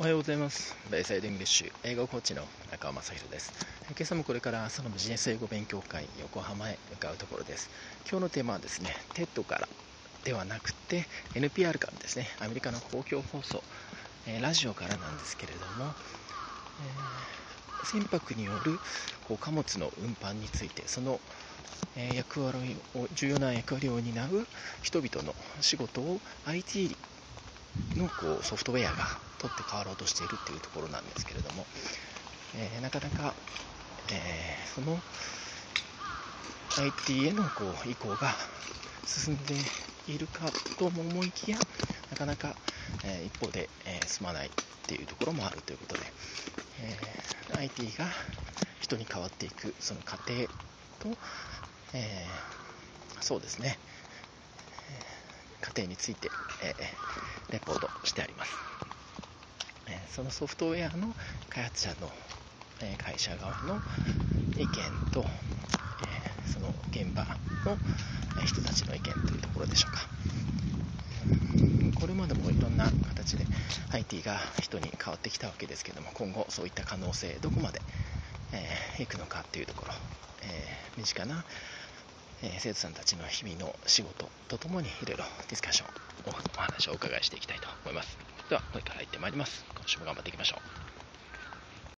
おはようございます。ベイサイドイングリッシュ英語コーチの中尾正弘です。今朝もこれからそのビジネス英語勉強会横浜へ向かうところです。今日のテーマはですね、TED からではなくて NPR からですね、アメリカの公共放送、えラジオからなんですけれども、えー船舶によるこう貨物の運搬について、その、役割を重要な役割を担う人々の仕事を IT のこうソフトウェアが取って代わろうとしているっていうところなんですけれども、えーなかなか、えーその IT へのこう移行が進んでいるかとも思いきやなかなか、えー一方で、えー進まないっていうところもあるということで、え IT が人に変わっていくその過程と、えそうですね、過程について、えーレポートしてあります、えーそのソフトウェアの開発者の、え会社側の意見と、えその現場の人たちの意見というところでしょうか。これまでもいろんな形で IT が人に変わってきたわけですけども今後そういった可能性どこまで、えーいくのかというところ、えー身近なえ生徒さんたちの日々の仕事とともにいろいろディスカッションお話をお伺いしていきたいと思います。ではこれから行ってまいります。今週も頑張っていきましょう。